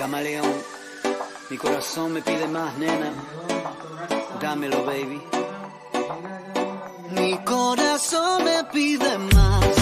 camaleón. Mi corazón me pide más, nena. Dámelo, baby. Mi corazón me pide más.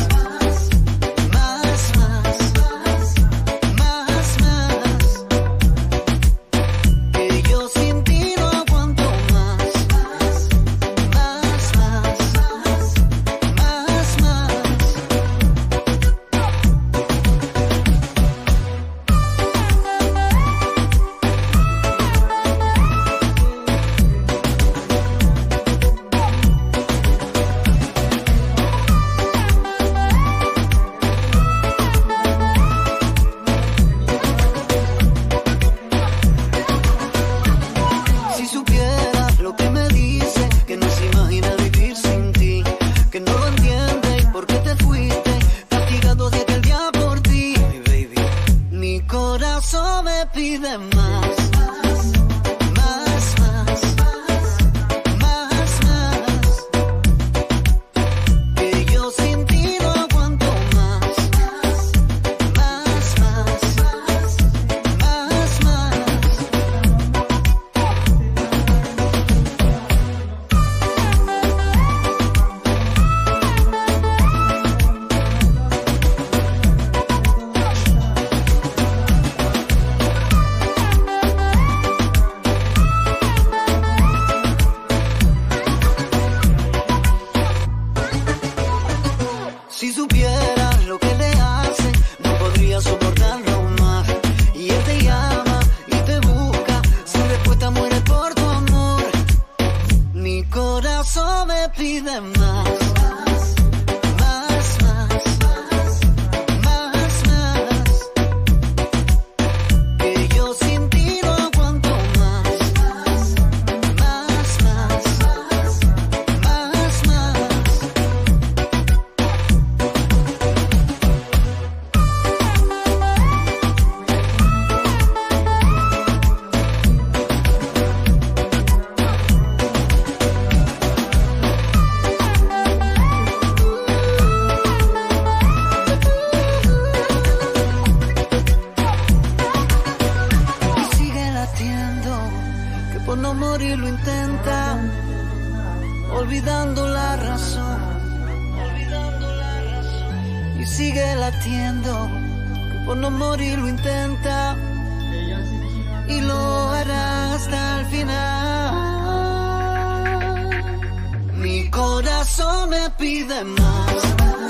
Be than man. corazón me pide más. por no morir lo intenta, olvidando la razón, olvidando la razón, y sigue latiendo, por no morir lo intenta, y lo hará hasta el final. Mi corazón me pide más.